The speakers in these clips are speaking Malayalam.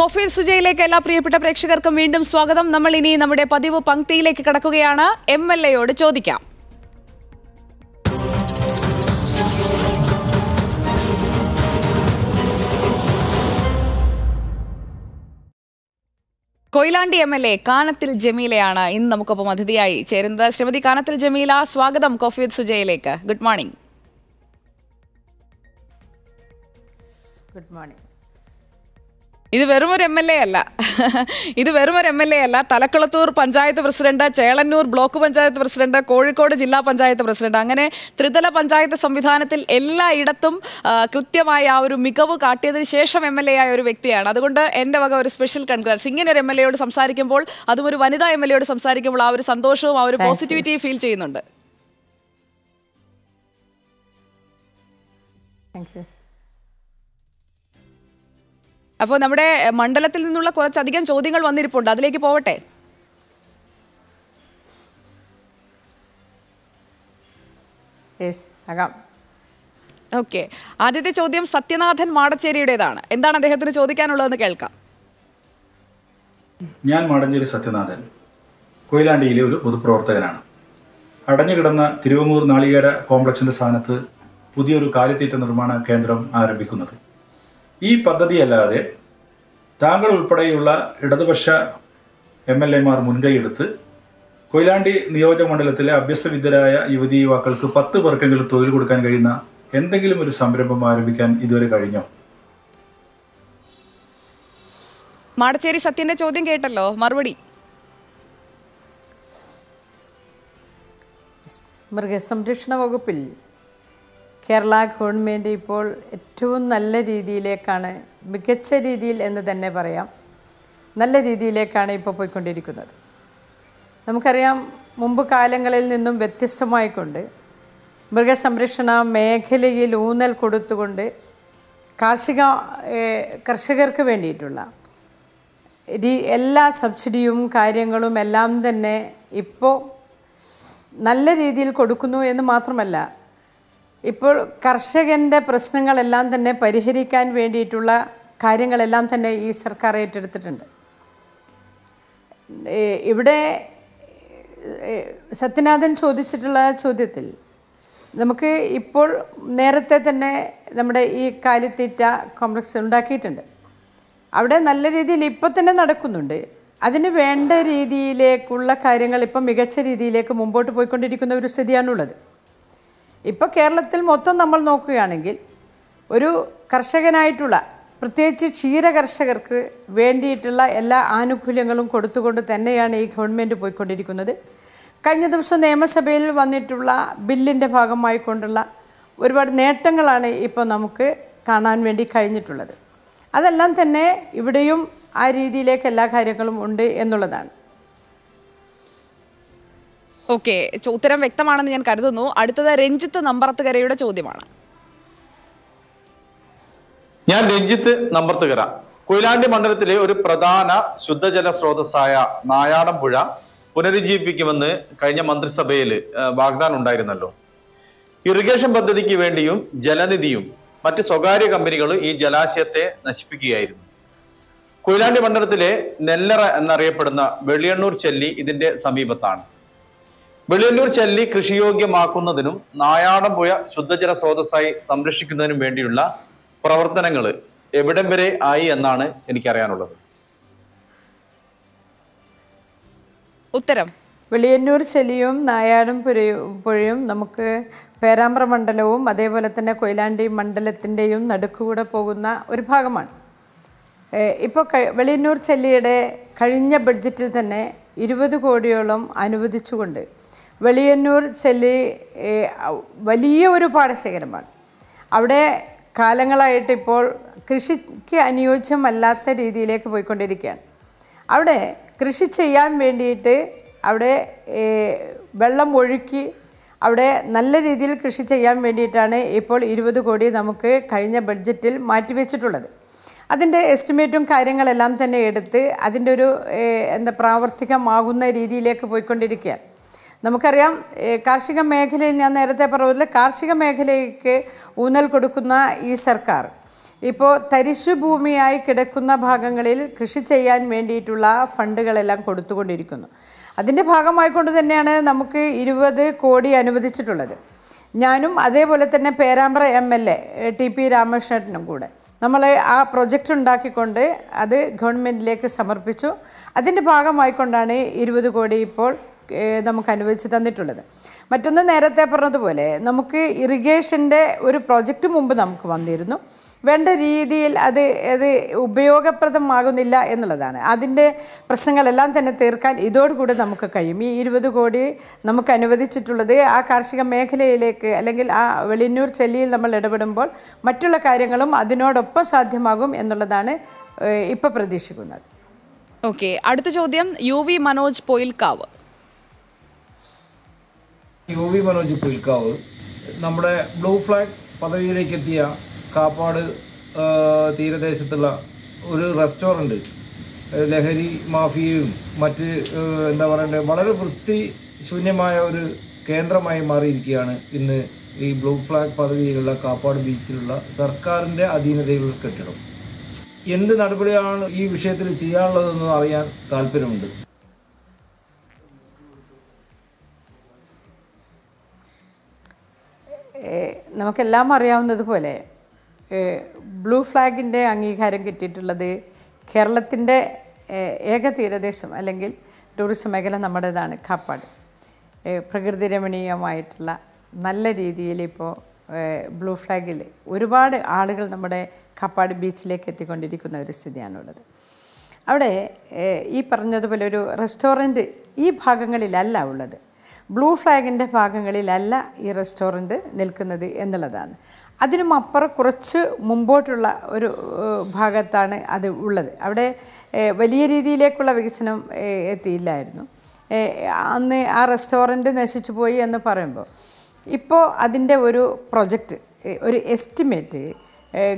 കോഫി സുജയിലേക്ക് എല്ലാ പ്രിയപ്പെട്ട പ്രേക്ഷകർക്കും വീണ്ടും സ്വാഗതം. നമ്മൾ ഇനി നമ്മുടെ പതിവ് പങ്ക്തിയിലേക്ക് കടക്കുകയാണ്. എം എൽ എയോട് ചോദിക്കാം. Koyilandy M L A Kanathil ജമീലയാണ് ഇന്ന് നമുക്കൊപ്പം അതിഥിയായി ചേരുന്നത്. ശ്രീമതി കാനത്തിൽ ജമീല സ്വാഗതം coffee സുജയിലേക്ക്. Good morning. Good morning. ഇത് വെറും ഒരു എം എൽ എ അല്ല. ഇത് വെറും ഒരു എം എൽ എ അല്ല. Thalakkulathur panchayat president Chelannur block panchayat president Kozhikode ജില്ലാ പഞ്ചായത്ത് പ്രസിഡന്റ്. അങ്ങനെ ത്രിതല പഞ്ചായത്ത് സംവിധാനത്തിൽ എല്ലായിടത്തും കൃത്യമായ ആ ഒരു മികവ് കാട്ടിയതിന് ശേഷം എം എൽ എ ആയ ഒരു വ്യക്തിയാണ്. അതുകൊണ്ട് എന്റെ വക ഒരു സ്പെഷ്യൽ കൺഗ്രാറ്റ്സ് ഇങ്ങനെ ഒരു എം എൽ എയോട് സംസാരിക്കുമ്പോൾ അതും ഒരു വനിതാ എം എൽ എയോട് സംസാരിക്കുമ്പോൾ ആ ഒരു സന്തോഷവും ആ ഒരു പോസിറ്റിവിറ്റിയും പോസിറ്റിവിറ്റി ഫീൽ ചെയ്യുന്നുണ്ട്. താങ്ക് യു അപ്പോൾ നമ്മുടെ മണ്ഡലത്തിൽ നിന്നുള്ള കുറച്ചധികം ചോദ്യങ്ങൾ വന്നിരിപ്പുണ്ട്. അതിലേക്ക് പോവട്ടെ. ആകാം. ഓക്കെ. ആദ്യത്തെ ചോദ്യം സത്യനാഥൻ മാടച്ചേരിയുടേതാണ്. എന്താണ് അദ്ദേഹത്തിന് ചോദിക്കാനുള്ളതെന്ന് കേൾക്കാം. ഞാൻ മാടഞ്ചേരി സത്യനാഥൻ. കൊയിലാണ്ടിയിലെ ഒരു പൊതുപ്രവർത്തകനാണ്. അടഞ്ഞുകിടന്ന തിരുവമൂർ നാളികേര കോംപ്ലക്സിന്റെ സ്ഥാനത്ത് പുതിയൊരു കാലിത്തീറ്റ നിർമ്മാണ കേന്ദ്രം ആരംഭിക്കുന്നത്. ഈ പദ്ധതിയല്ലാതെ താങ്കൾ ഉൾപ്പെടെയുള്ള ഇടതുപക്ഷ എം എൽ എമാർ മുൻകൈയെടുത്ത് കൊയിലാണ്ടി നിയോജക മണ്ഡലത്തിലെ അഭ്യസ്തവിദ്യരായ യുവതി യുവാക്കൾക്ക് പത്ത് പേർക്കെങ്കിലും തൊഴിൽ കൊടുക്കാൻ കഴിയുന്ന എന്തെങ്കിലും ഒരു സംരംഭം ആരംഭിക്കാൻ ഇതുവരെ കഴിഞ്ഞോ? മാടച്ചേരി സത്യന്റെ ചോദ്യം കേട്ടല്ലോ. മറുപടി. മൃഗസംരക്ഷണ വകുപ്പിൽ കേരള ഗവൺമെന്റ് ഇപ്പോൾ ഏറ്റവും നല്ല രീതിയിലേക്കാണ് മികച്ച രീതിയിൽ എന്ന് തന്നെ പറയാം. നല്ല രീതിയിലേക്കാണ് ഇപ്പോൾ പോയിക്കൊണ്ടിരിക്കുന്നത്. നമുക്കറിയാം മുമ്പ് കാലങ്ങളിൽ നിന്നും വ്യത്യസ്തമായിക്കൊണ്ട് മൃഗസംരക്ഷണ മേഖലയിൽ ഊന്നൽ കൊടുത്തുകൊണ്ട് കാർഷിക കർഷകർക്ക് വേണ്ടിയിട്ടുള്ള എല്ലാ സബ്സിഡിയും കാര്യങ്ങളും എല്ലാം തന്നെ ഇപ്പോൾ നല്ല രീതിയിൽ കൊടുക്കുന്നു എന്ന് മാത്രമല്ല ഇപ്പോൾ കർഷകന്റെ പ്രശ്നങ്ങളെല്ലാം തന്നെ പരിഹരിക്കാൻ വേണ്ടിയിട്ടുള്ള കാര്യങ്ങളെല്ലാം തന്നെ ഈ സർക്കാർ ഏറ്റെടുത്തിട്ടുണ്ട്. ഇവിടെ സത്യനാഥൻ ചോദിച്ചിട്ടുള്ള ചോദ്യത്തിൽ നമുക്ക് ഇപ്പോൾ നേരത്തെ തന്നെ നമ്മുടെ ഈ കാലിത്തീറ്റ കോംപ്ലക്സ് ഉണ്ടാക്കിയിട്ടുണ്ട്. അവിടെ നല്ല രീതിയിൽ ഇപ്പോൾ തന്നെ നടക്കുന്നുണ്ട്. അതിന് വേണ്ട രീതിയിലേക്കുള്ള കാര്യങ്ങൾ ഇപ്പം മികച്ച രീതിയിലേക്ക് മുമ്പോട്ട് പോയിക്കൊണ്ടിരിക്കുന്ന ഒരു സ്ഥിതിയാണുള്ളത്. ഇപ്പോൾ കേരളത്തിൽ മൊത്തം നമ്മൾ നോക്കുകയാണെങ്കിൽ ഒരു കർഷകനായിട്ടുള്ള പ്രത്യേകിച്ച് ക്ഷീര കർഷകർക്ക് വേണ്ടിയിട്ടുള്ള എല്ലാ ആനുകൂല്യങ്ങളും കൊടുത്തുകൊണ്ട് തന്നെയാണ് ഈ ഗവൺമെന്റ് പോയിക്കൊണ്ടിരിക്കുന്നത്. കഴിഞ്ഞ ദിവസം നിയമസഭയിൽ വന്നിട്ടുള്ള ബില്ലിന്റെ ഭാഗമായിക്കൊണ്ടുള്ള ഒരുപാട് നേട്ടങ്ങളാണ് ഇപ്പോൾ നമുക്ക് കാണാൻ വേണ്ടി കഴിഞ്ഞിട്ടുള്ളത്. അതെല്ലാം തന്നെ ഇവിടെയും ആ രീതിയിലേക്ക് എല്ലാ കാര്യങ്ങളും ഉണ്ട് എന്നുള്ളതാണ്. ഓക്കെ ഉത്തരം വ്യക്തമാണെന്ന് ഞാൻ കരുതുന്നു. അടുത്തത് രഞ്ജിത്ത് നമ്പറത്തുകരയുടെ ചോദ്യമാണ്. ഞാൻ രഞ്ജിത്ത് നമ്പർത്തുകര. കൊയിലാണ്ടി മണ്ഡലത്തിലെ ഒരു പ്രധാന ശുദ്ധജല സ്രോതസ്സായ നായാടം പുഴ പുനരുജ്ജീവിപ്പിക്കുമെന്ന് കഴിഞ്ഞ മന്ത്രിസഭയിൽ വാഗ്ദാനം ഉണ്ടായിരുന്നല്ലോ. ഇറിഗേഷൻ പദ്ധതിക്ക് വേണ്ടിയും ജലനിധിയും മറ്റ് സ്വകാര്യ കമ്പനികൾ ഈ ജലാശയത്തെ നശിപ്പിക്കുകയായിരുന്നു. കൊയിലാണ്ടി മണ്ഡലത്തിലെ നെല്ലറ എന്നറിയപ്പെടുന്ന വെള്ളിയണ്ണൂർ ചെല്ലി ഇതിന്റെ സമീപത്താണ്. വെളിയന്നൂർ ചെല്ലി കൃഷിയോഗ്യമാക്കുന്നതിനും നായാടം പുഴ ശുദ്ധജല സ്രോതസ്സായി സംരക്ഷിക്കുന്നതിനും വേണ്ടിയുള്ള പ്രവർത്തനങ്ങൾ എവിടം വരെ ആയി എന്നാണ് എനിക്കറിയാനുള്ളത്. ഉത്തരം. വെളിയന്നൂർ ചെല്ലിയും നായാടും പുരയും പുഴയും നമുക്ക് പേരാമ്പ്ര മണ്ഡലവും അതേപോലെ തന്നെ കൊയിലാണ്ടി മണ്ഡലത്തിന്റെയും നടുക്കുകൂടെ പോകുന്ന ഒരു ഭാഗമാണ്. ഇപ്പോൾ വെളിയന്നൂർ ചെല്ലിയുടെ കഴിഞ്ഞ ബഡ്ജറ്റിൽ തന്നെ ഇരുപത് കോടിയോളം അനുവദിച്ചുകൊണ്ട് വെളിയന്നൂർ ചെല്ലി വലിയ ഒരു പാടശേഖരമാണ്. അവിടെ കാലങ്ങളായിട്ട് ഇപ്പോൾ കൃഷിക്ക് അനുയോജ്യമല്ലാത്ത രീതിയിലേക്ക് പോയിക്കൊണ്ടിരിക്കുകയാണ്. അവിടെ കൃഷി ചെയ്യാൻ വേണ്ടിയിട്ട് അവിടെ വെള്ളം ഒഴുക്കി അവിടെ നല്ല രീതിയിൽ കൃഷി ചെയ്യാൻ വേണ്ടിയിട്ടാണ് ഇപ്പോൾ ഇരുപത് കോടി നമുക്ക് കഴിഞ്ഞ ബഡ്ജറ്റിൽ മാറ്റിവെച്ചിട്ടുള്ളത് അതിന്റെ എസ്റ്റിമേറ്റും കാര്യങ്ങളെല്ലാം തന്നെ എടുത്ത് അതിന്റെ ഒരു എന്താ പ്രാവർത്തികമാകുന്ന രീതിയിലേക്ക് പോയിക്കൊണ്ടിരിക്കുകയാണ്. നമുക്കറിയാം കാർഷിക മേഖലയിൽ ഞാൻ നേരത്തെ പറഞ്ഞതുപോലെ കാർഷിക മേഖലയ്ക്ക് ഊന്നൽ കൊടുക്കുന്ന ഈ സർക്കാർ ഇപ്പോൾ തരിശു ഭൂമിയായി കിടക്കുന്ന ഭാഗങ്ങളിൽ കൃഷി ചെയ്യാൻ വേണ്ടിയിട്ടുള്ള ഫണ്ടുകളെല്ലാം കൊടുത്തുകൊണ്ടിരിക്കുന്നു. അതിന്റെ ഭാഗമായിക്കൊണ്ട് തന്നെയാണ് നമുക്ക് ഇരുപത് കോടി അനുവദിച്ചിട്ടുള്ളത്. ഞാനും അതേപോലെ തന്നെ Perambra M L A T P രാമകൃഷ്ണനും കൂടെ നമ്മൾ ആ പ്രൊജക്റ്റ് ഉണ്ടാക്കിക്കൊണ്ട് അത് ഗവൺമെന്റിലേക്ക് സമർപ്പിച്ചു. അതിന്റെ ഭാഗമായിക്കൊണ്ടാണ് ഇരുപത് കോടി ഇപ്പോൾ നമുക്ക് അനുവദിച്ച് തന്നിട്ടുള്ളത്. മറ്റൊന്ന് നേരത്തെ പറഞ്ഞതുപോലെ നമുക്ക് ഇറിഗേഷന്റെ ഒരു പ്രോജക്റ്റ് മുമ്പ് നമുക്ക് വന്നിരുന്നു. വേണ്ട രീതിയിൽ അത് അത് ഉപയോഗപ്രദമാകുന്നില്ല എന്നുള്ളതാണ്. അതിന്റെ പ്രശ്നങ്ങളെല്ലാം തന്നെ തീർക്കാൻ ഇതോടുകൂടി നമുക്ക് കഴിയും. ഈ ഇരുപത് കോടി നമുക്ക് അനുവദിച്ചിട്ടുള്ളത് ആ കാർഷിക മേഖലയിലേക്ക് അല്ലെങ്കിൽ ആ വെളിന്നൂർ ചെല്ലിയിൽ നമ്മൾ ഇടപെടുമ്പോൾ മറ്റുള്ള കാര്യങ്ങളും അതിനോടൊപ്പം സാധ്യമാകും എന്നുള്ളതാണ് ഇപ്പോൾ പ്രതീക്ഷിക്കുന്നത്. ഓക്കെ. അടുത്ത ചോദ്യം U V Manoj Poyilkkavu. U V Manoj Pulkkavu നമ്മുടെ ബ്ലൂ ഫ്ലാഗ് പദവിയിലേക്ക് എത്തിയ കാപ്പാട് തീരദേശത്തുള്ള ഒരു റെസ്റ്റോറന്റ് ലഹരി മാഫിയയും മറ്റ് എന്താ പറയേണ്ടത് വളരെ വൃത്തി ശൂന്യമായ ഒരു കേന്ദ്രമായി മാറിയിരിക്കുകയാണ് ഇന്ന് ഈ ബ്ലൂ ഫ്ലാഗ് പദവിയിലുള്ള കാപ്പാട് ബീച്ചിലുള്ള സർക്കാരിന്റെ അധീനതയിലുള്ള കെട്ടിടം. എന്ത് നടപടിയാണ് ഈ വിഷയത്തിൽ ചെയ്യാനുള്ളതെന്ന് അറിയാൻ താല്പര്യമുണ്ട്. നമുക്കെല്ലാം അറിയാവുന്നതുപോലെ ബ്ലൂ ഫ്ലാഗിന്റെ അംഗീകാരം കിട്ടിയിട്ടുള്ളത് കേരളത്തിന്റെ ഏക തീരദേശം അല്ലെങ്കിൽ ടൂറിസം മേഖല നമ്മുടേതാണ് കാപ്പാട്. പ്രകൃതി രമണീയമായിട്ടുള്ള നല്ല രീതിയിൽ ഇപ്പോൾ ബ്ലൂ ഫ്ലാഗിൽ ഒരുപാട് ആളുകൾ നമ്മുടെ കാപ്പാട് ബീച്ചിലേക്ക് എത്തിക്കൊണ്ടിരിക്കുന്ന ഒരു സ്ഥിതിയാണുള്ളത്. അവിടെ ഈ പറഞ്ഞതുപോലെ ഒരു റെസ്റ്റോറന്റ് ഈ ഭാഗങ്ങളിലല്ല ഉള്ളത്. ബ്ലൂ ഫ്ലാഗിന്റെ ഭാഗങ്ങളിലല്ല ഈ റെസ്റ്റോറന്റ് നിൽക്കുന്നത് എന്നുള്ളതാണ്. അതിനും അപ്പുറം കുറച്ച് മുമ്പോട്ടുള്ള ഒരു ഭാഗത്താണ് അത് ഉള്ളത്. അവിടെ വലിയ രീതിയിലേക്കുള്ള വികസനം എത്തിയില്ലായിരുന്നു. അന്ന് ആ റെസ്റ്റോറന്റ് നശിച്ചു പോയി എന്ന് പറയുമ്പോൾ ഇപ്പോൾ അതിന്റെ ഒരു പ്രൊജക്റ്റ് ഒരു എസ്റ്റിമേറ്റ്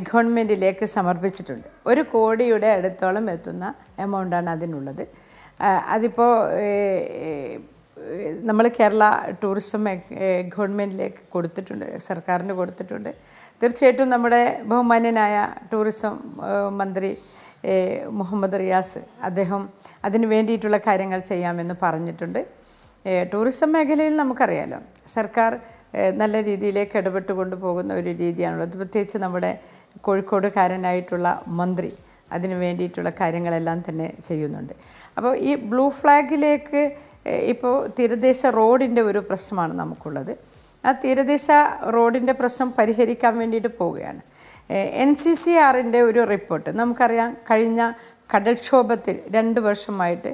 ഗവൺമെന്റിലേക്ക് സമർപ്പിച്ചിട്ടുണ്ട്. ഒരു കോടിയുടെ അടുത്തോളം എത്തുന്ന എമൗണ്ടാണ് അതിനുള്ളത്. അതിപ്പോൾ നമ്മൾ കേരള ടൂറിസം ഗവൺമെന്റിലേക്ക് കൊടുത്തിട്ടുണ്ട് സർക്കാരിന് കൊടുത്തിട്ടുണ്ട്. തീർച്ചയായിട്ടും നമ്മുടെ ബഹുമാന്യനായ ടൂറിസം മന്ത്രി മുഹമ്മദ് റിയാസ് അദ്ദേഹം അതിന് വേണ്ടിയിട്ടുള്ള കാര്യങ്ങൾ ചെയ്യാമെന്ന് പറഞ്ഞിട്ടുണ്ട്. ടൂറിസം മേഖലയിൽ നമുക്കറിയാലോ സർക്കാർ നല്ല രീതിയിലേക്ക് ഇടപെട്ട് കൊണ്ടുപോകുന്ന ഒരു രീതിയാണുള്ളത്. പ്രത്യേകിച്ച് നമ്മുടെ കോഴിക്കോടുകാരനായിട്ടുള്ള മന്ത്രി അതിന് വേണ്ടിയിട്ടുള്ള കാര്യങ്ങളെല്ലാം തന്നെ ചെയ്യുന്നുണ്ട്. അപ്പോൾ ഈ ബ്ലൂ ഫ്ലാഗിലേക്ക് ഇപ്പോൾ തീരദേശ റോഡിന്റെ ഒരു പ്രശ്നമാണ് നമുക്കുള്ളത്. ആ തീരദേശ റോഡിന്റെ പ്രശ്നം പരിഹരിക്കാൻ വേണ്ടിയിട്ട് പോവുകയാണ്. എൻ സി സി ആറിന്റെ ഒരു റിപ്പോർട്ട്. നമുക്കറിയാം കഴിഞ്ഞ കടൽക്ഷോഭത്തിൽ രണ്ട് വർഷമായിട്ട്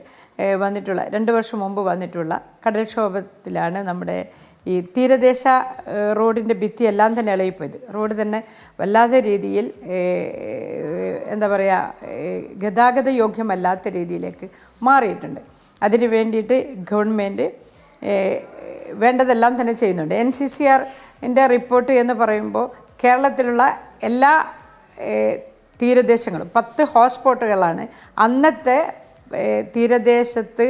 വന്നിട്ടുള്ള രണ്ട് വർഷം മുമ്പ് വന്നിട്ടുള്ള കടൽക്ഷോഭത്തിലാണ് നമ്മുടെ ഈ തീരദേശ റോഡിന്റെ ഭിത്തി എല്ലാം തന്നെ ഇളകിപ്പോയത്. റോഡ് തന്നെ വല്ലാത്ത രീതിയിൽ എന്താ പറയുക ഗതാഗത യോഗ്യമല്ലാത്ത രീതിയിലേക്ക് മാറിയിട്ടുണ്ട്. അതിന് വേണ്ടിയിട്ട് ഗവൺമെന്റ് വേണ്ടതെല്ലാം തന്നെ ചെയ്യുന്നുണ്ട്. എൻ സി സി ആറിന്റെ റിപ്പോർട്ട് എന്ന് പറയുമ്പോൾ കേരളത്തിലുള്ള എല്ലാ തീരദേശങ്ങളും പത്ത് ഹോട്ട്സ്പോട്ടുകളാണ് അന്നത്തെ തീരദേശത്ത്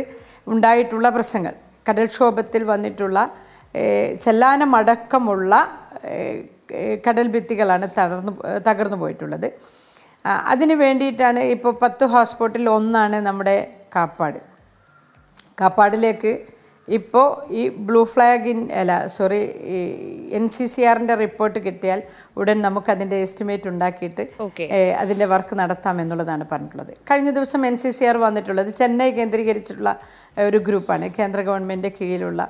ഉണ്ടായിട്ടുള്ള പ്രശ്നങ്ങൾ. കടൽക്ഷോഭത്തിൽ വന്നിട്ടുള്ള ചെല്ലാനമടക്കമുള്ള കടൽ ഭിത്തികളാണ് തകർന്നു തകർന്നു പോയിട്ടുള്ളത്. അതിന് വേണ്ടിയിട്ടാണ് ഇപ്പോൾ പത്ത് ഹോട്ട്സ്പോട്ടിൽ ഒന്നാണ് നമ്മുടെ കാപ്പാട്. കാപ്പാടിലേക്ക് ഇപ്പോൾ ഈ ബ്ലൂ ഫ്ലാഗിൻ അല്ല സോറി എൻ സി സി ആറിന്റെ റിപ്പോർട്ട് കിട്ടിയാൽ ഉടൻ നമുക്കതിന്റെ എസ്റ്റിമേറ്റ് ഉണ്ടാക്കിയിട്ട്. അതിന്റെ വർക്ക് നടത്താം എന്നുള്ളതാണ് പറഞ്ഞിട്ടുള്ളത്. കഴിഞ്ഞ ദിവസം എൻ സി സി ആർ വന്നിട്ടുള്ളത് ചെന്നൈ കേന്ദ്രീകരിച്ചിട്ടുള്ള ഒരു ഗ്രൂപ്പാണ് കേന്ദ്ര ഗവൺമെന്റിന്റെ കീഴിലുള്ള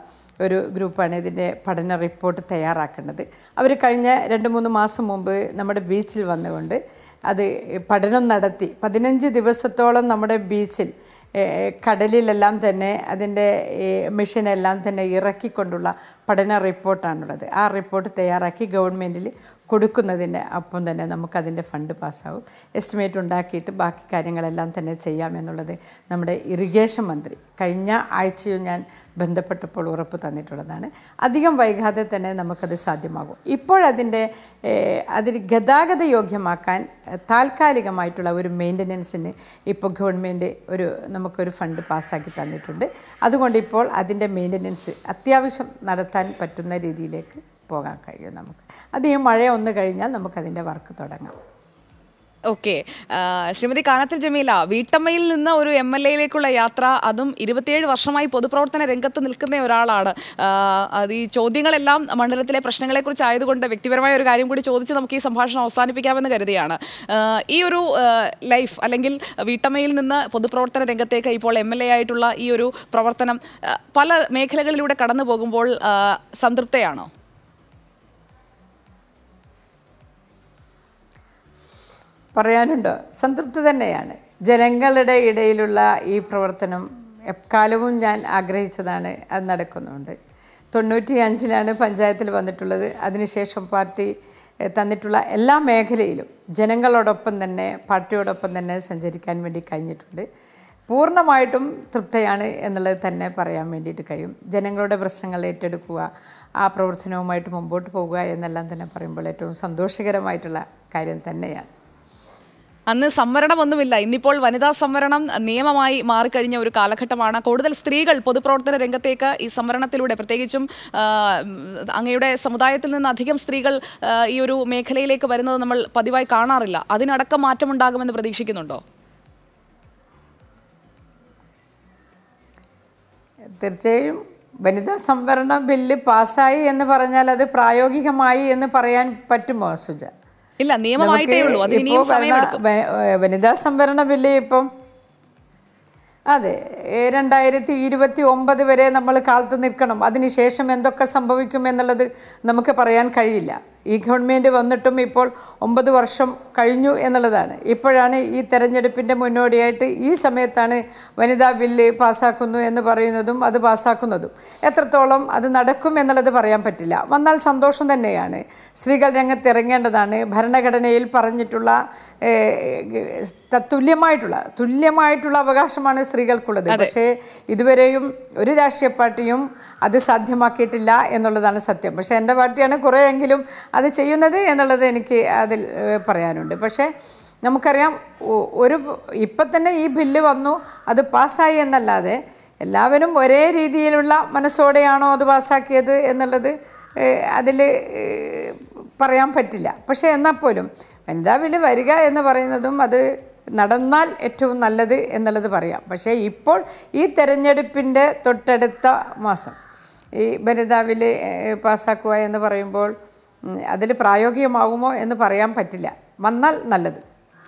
ഒരു ഗ്രൂപ്പാണ് ഇതിന്റെ പഠന റിപ്പോർട്ട് തയ്യാറാക്കേണ്ടത്. അവർ കഴിഞ്ഞ രണ്ട് മൂന്ന് മാസം മുമ്പ് നമ്മുടെ ബീച്ചിൽ വന്നുകൊണ്ട് അത് പഠനം നടത്തി. പതിനഞ്ച് ദിവസത്തോളം നമ്മുടെ ബീച്ചിൽ കടലിലെല്ലാം തന്നെ അതിന്റെ മിഷനെല്ലാം തന്നെ ഇറക്കിക്കൊണ്ടുള്ള പഠന റിപ്പോർട്ടാണുള്ളത്. ആ റിപ്പോർട്ട് തയ്യാറാക്കി ഗവൺമെന്റിൽ കൊടുക്കുന്നതിന്റെ അപ്പം തന്നെ നമുക്കതിന്റെ ഫണ്ട് പാസ്സാവും. എസ്റ്റിമേറ്റ് ഉണ്ടാക്കിയിട്ട് ബാക്കി കാര്യങ്ങളെല്ലാം തന്നെ ചെയ്യാമെന്നുള്ളത് നമ്മുടെ ഇറിഗേഷൻ മന്ത്രി. കഴിഞ്ഞ ആഴ്ചയും ഞാൻ ബന്ധപ്പെട്ടപ്പോൾ ഉറപ്പ് തന്നിട്ടുള്ളതാണ്. അധികം വൈകാതെ തന്നെ നമുക്കത് സാധ്യമാകും. ഇപ്പോഴതിന്റെ അതിൽ ഗതാഗത യോഗ്യമാക്കാൻ താൽക്കാലികമായിട്ടുള്ള ഒരു മെയിന്റനൻസിന് ഇപ്പോൾ ഗവൺമെന്റ് ഒരു നമുക്കൊരു ഫണ്ട് പാസ്സാക്കി തന്നിട്ടുണ്ട്. അതുകൊണ്ട് ഇപ്പോൾ അതിന്റെ മെയിന്റനൻസ് അത്യാവശ്യം നടത്താൻ പറ്റുന്ന രീതിയിലേക്ക് പോകാൻ കഴിയും നമുക്ക്. അത് ഈ മഴ ഒന്ന് കഴിഞ്ഞാൽ നമുക്കതിന്റെ വർക്ക് തുടങ്ങാം. ഓക്കെ. ശ്രീമതി കാനത്തിൽ ജമീല വീട്ടമ്മയിൽ നിന്ന് ഒരു എം എൽ എയിലേക്കുള്ള യാത്ര അതും ഇരുപത്തിയേഴ് വർഷമായി പൊതുപ്രവർത്തന രംഗത്ത് നിൽക്കുന്ന ഒരാളാണ്. അത് ഈ ചോദ്യങ്ങളെല്ലാം മണ്ഡലത്തിലെ പ്രശ്നങ്ങളെക്കുറിച്ച് ആയതുകൊണ്ട് വ്യക്തിപരമായ ഒരു കാര്യം കൂടി ചോദിച്ച് നമുക്ക് ഈ സംഭാഷണം അവസാനിപ്പിക്കാമെന്ന് കരുതിയാണ്. ഈ ഒരു ലൈഫ് അല്ലെങ്കിൽ വീട്ടമ്മയിൽ നിന്ന് പൊതുപ്രവർത്തന രംഗത്തേക്ക് ഇപ്പോൾ എം എൽ എ ആയിട്ടുള്ള ഈ ഒരു പ്രവർത്തനം പല മേഖലകളിലൂടെ കടന്നു പോകുമ്പോൾ സംതൃപ്തയാണോ? പറയാനുണ്ടോ. സംതൃപ്തി തന്നെയാണ്. ജനങ്ങളുടെ ഇടയിലുള്ള ഈ പ്രവർത്തനം എക്കാലവും ഞാൻ ആഗ്രഹിച്ചതാണ്. അത് നടക്കുന്നുണ്ട്. തൊണ്ണൂറ്റി അഞ്ചിലാണ് പഞ്ചായത്തിൽ വന്നിട്ടുള്ളത്. അതിനുശേഷം പാർട്ടി തന്നിട്ടുള്ള എല്ലാ മേഖലയിലും ജനങ്ങളോടൊപ്പം തന്നെ പാർട്ടിയോടൊപ്പം തന്നെ സഞ്ചരിക്കാൻ വേണ്ടി കഴിഞ്ഞിട്ടുണ്ട്. പൂർണമായിട്ടും തൃപ്തയാണ് എന്നുള്ളത് തന്നെ പറയാൻ വേണ്ടിയിട്ട് കഴിയും. ജനങ്ങളുടെ പ്രശ്നങ്ങൾ ഏറ്റെടുക്കുക ആ പ്രവർത്തനവുമായിട്ട് മുമ്പോട്ട് പോവുക എന്നെല്ലാം തന്നെ പറയുമ്പോൾ ഏറ്റവും സന്തോഷകരമായിട്ടുള്ള കാര്യം തന്നെയാണ്. അന്ന് സംവരണമൊന്നുമില്ല. ഇന്നിപ്പോൾ വനിതാ സംവരണം നിയമമായി മാറിക്കഴിഞ്ഞ ഒരു കാലഘട്ടമാണ്. കൂടുതൽ സ്ത്രീകൾ പൊതുപ്രവർത്തന രംഗത്തേക്ക് ഈ സംവരണത്തിലൂടെ പ്രത്യേകിച്ചും അങ്ങയുടെ സമുദായത്തിൽ നിന്ന് അധികം സ്ത്രീകൾ ഈ ഒരു മേഖലയിലേക്ക് വരുന്നത് നമ്മൾ പതിവായി കാണാറില്ല. അതിനടക്കം മാറ്റമുണ്ടാകുമെന്ന് പ്രതീക്ഷിക്കുന്നുണ്ടോ? തീർച്ചയായും വനിതാ സംവരണ ബില്ല് പാസ്സായി എന്ന് പറഞ്ഞാൽ അത് പ്രായോഗികമായി എന്ന് പറയാൻ പറ്റുമോ സുജ? ഇല്ല നിയമമായിട്ടേ ഉള്ളൂ. അത് ഇനിയും വനിതാ സംവരണ ബില്ല് ഇപ്പം അതെ രണ്ടായിരത്തി ഇരുപത്തി ഒമ്പത് വരെ നമ്മൾ കാലത്ത് നിൽക്കണം. അതിനുശേഷം എന്തൊക്കെ സംഭവിക്കും എന്നുള്ളത് നമുക്ക് പറയാൻ കഴിയില്ല. ഈ ഗവൺമെന്റ് വന്നിട്ടും ഇപ്പോൾ ഒമ്പത് വർഷം കഴിഞ്ഞു എന്നുള്ളതാണ്. ഇപ്പോഴാണ് ഈ തെരഞ്ഞെടുപ്പിന്റെ മുന്നോടിയായിട്ട് ഈ സമയത്താണ് വനിതാ ബില്ല് പാസ്സാക്കുന്നു എന്ന് പറയുന്നതും അത് പാസ്സാക്കുന്നതും എത്രത്തോളം അത് നടക്കും എന്നുള്ളത് പറയാൻ പറ്റില്ല. വന്നാൽ സന്തോഷം തന്നെയാണ്. സ്ത്രീകൾ രംഗത്തിറങ്ങേണ്ടതാണ്. ഭരണഘടനയിൽ പറഞ്ഞിട്ടുള്ള തുല്യമായിട്ടുള്ള തുല്യമായിട്ടുള്ള അവകാശമാണ് സ്ത്രീകൾക്കുള്ളത്. പക്ഷേ ഇതുവരെയും ഒരു രാഷ്ട്രീയ പാർട്ടിയും അത് സാധ്യമാക്കിയിട്ടില്ല എന്നുള്ളതാണ് സത്യം. പക്ഷേ എന്റെ പാർട്ടിയാണ് കുറേയെങ്കിലും അത് ചെയ്യുന്നത് എന്നുള്ളത് എനിക്ക് അതിൽ പറയാനുണ്ട്. പക്ഷേ നമുക്കറിയാം ഒരു ഇപ്പം തന്നെ ഈ ബില്ല് വന്നു അത് പാസ്സായി എന്നല്ലാതെ എല്ലാവരും ഒരേ രീതിയിലുള്ള മനസ്സോടെയാണോ അത് പാസ്സാക്കിയത് എന്നുള്ളത് അതിൽ പറയാൻ പറ്റില്ല. പക്ഷേ എന്നാൽ പോലും വനിതാ ബില്ല് വരിക എന്ന് പറയുന്നതും അത് നടന്നാൽ ഏറ്റവും നല്ലത് എന്നുള്ളത് പറയാം. പക്ഷേ ഇപ്പോൾ ഈ തെരഞ്ഞെടുപ്പിന്റെ തൊട്ടടുത്ത മാസം ഈ വനിതാ ബില്ല് പാസ്സാക്കുക എന്ന് പറയുമ്പോൾ അതിൽ പ്രായോഗികമാകുമോ എന്ന് പറയാൻ പറ്റില്ല. വന്നാൽ നല്ലത്.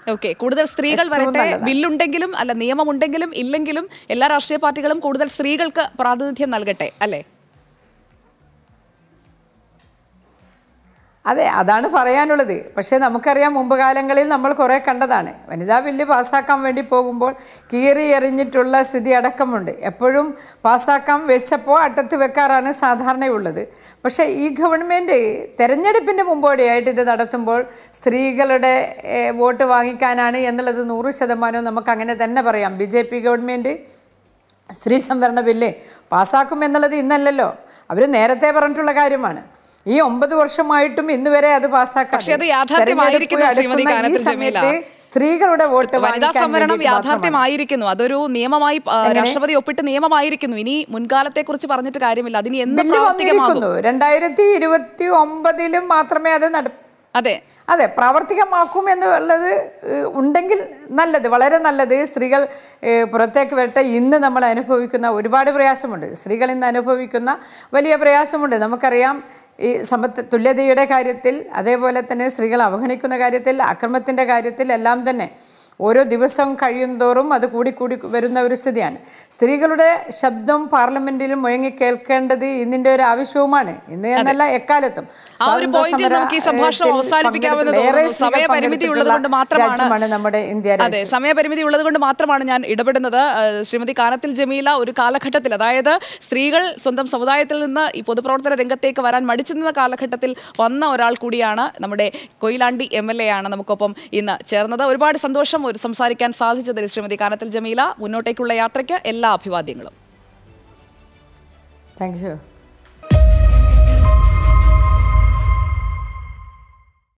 ഓക്കെ കൂടുതൽ സ്ത്രീകൾ വരട്ടെ. ബില്ലുണ്ടെങ്കിലും അല്ല നിയമമുണ്ടെങ്കിലും ഇല്ലെങ്കിലും എല്ലാ രാഷ്ട്രീയ പാർട്ടികളും കൂടുതൽ സ്ത്രീകൾക്ക് പ്രാതിനിധ്യം നൽകട്ടെ അല്ലേ? അതെ അതാണ് പറയാനുള്ളത്. പക്ഷേ നമുക്കറിയാം മുമ്പ് കാലങ്ങളിൽ നമ്മൾ കുറേ കണ്ടതാണ്. വനിതാ ബില്ല് പാസ്സാക്കാൻ വേണ്ടി പോകുമ്പോൾ കീറി എറിഞ്ഞിട്ടുള്ള സ്ഥിതി അടക്കമുണ്ട്. എപ്പോഴും പാസ്സാക്കാൻ വെച്ചപ്പോൾ അട്ടത്ത് വെക്കാറാണ് സാധാരണയുള്ളത്. പക്ഷേ ഈ ഗവൺമെന്റ് തെരഞ്ഞെടുപ്പിന്റെ മുമ്പോടിയായിട്ട് ഇത് നടത്തുമ്പോൾ സ്ത്രീകളുടെ വോട്ട് വാങ്ങിക്കാനാണ് എന്നുള്ളത് നൂറ് ശതമാനവും നമുക്ക് അങ്ങനെ തന്നെ പറയാം. ബി ജെ പി ഗവൺമെന്റ് സ്ത്രീ സംവരണ ബില്ല് പാസ്സാക്കും എന്നുള്ളത് ഇന്നല്ലല്ലോ. അവർ നേരത്തെ പറഞ്ഞിട്ടുള്ള കാര്യമാണ്. ഈ ഒമ്പത് വർഷമായിട്ടും ഇന്ന് വരെ അത് ജമീല. സ്ത്രീകളുടെ വോട്ട് വനിതാ സംവരണം യാഥാർത്ഥ്യമായിരിക്കുന്നു. അതൊരു നിയമമായി രാഷ്ട്രപതി ഒപ്പിട്ട് നിയമമായിരിക്കുന്നു. ഇനി മുൻകാലത്തെ കുറിച്ച് പറഞ്ഞിട്ട് കാര്യമില്ല. അതിന് വന്നിരിക്കുന്നു രണ്ടായിരത്തി ഇരുപത്തി ഒമ്പതിലും മാത്രമേ അത് നട അതെ. അതെ പ്രാവർത്തികമാക്കും എന്നുള്ളത് ഉണ്ടെങ്കിൽ നല്ലത് വളരെ നല്ലത്. സ്ത്രീകൾ പുറത്തേക്ക് വരട്ടെ. ഇന്ന് നമ്മൾ അനുഭവിക്കുന്ന ഒരുപാട് പ്രയാസമുണ്ട്. സ്ത്രീകൾ ഇന്ന് അനുഭവിക്കുന്ന വലിയ പ്രയാസമുണ്ട്. നമുക്കറിയാം ഈ സമത്വ തുല്യതയുടെ കാര്യത്തിൽ അതേപോലെ തന്നെ സ്ത്രീകൾ അവഗണിക്കുന്ന കാര്യത്തിൽ അക്രമത്തിന്റെ കാര്യത്തിൽ എല്ലാം തന്നെ ഓരോ ദിവസം കഴിയുന്തോറും അത് കൂടിക്കൂടി വരുന്ന ഒരു സ്ഥിതിയാണ്. സ്ത്രീകളുടെ ശബ്ദം പാർലമെന്റിൽ മുഴങ്ങി കേൾക്കേണ്ടത് ഇന്നിന്റെ ഒരു ആവശ്യവുമാണ്. ഇന്ന് എന്നല്ല എക്കാലത്തും. രാജ്യമാണ് മാത്രമാണ് നമ്മുടെ ഇന്ത്യ അതെ സമയപരിമിതി ഉള്ളത് കൊണ്ട് മാത്രമാണ് ഞാൻ ഇടപെടുന്നത്. ശ്രീമതി കാനത്തിൽ ജമീല ഒരു കാലഘട്ടത്തിൽ അതായത് സ്ത്രീകൾ സ്വന്തം സമുദായത്തിൽ നിന്ന് ഈ പൊതുപ്രവർത്തന രംഗത്തേക്ക് വരാൻ മടിച്ചു നിന്ന കാലഘട്ടത്തിൽ വന്ന ഒരാൾ കൂടിയാണ് നമ്മുടെ കൊയിലാണ്ടി എം എൽ എ ആണ്. നമുക്കൊപ്പം ഇന്ന് ചേർന്നത്. ഒരുപാട് സന്തോഷം സംസാരിക്കാൻ സാധിച്ചതിൽ ശ്രീമതി കാനത്തിൽ ജമീല മുന്നോട്ടേക്കുള്ള യാത്രയ്ക്ക് എല്ലാ അഭിവാദ്യങ്ങളും. Thank you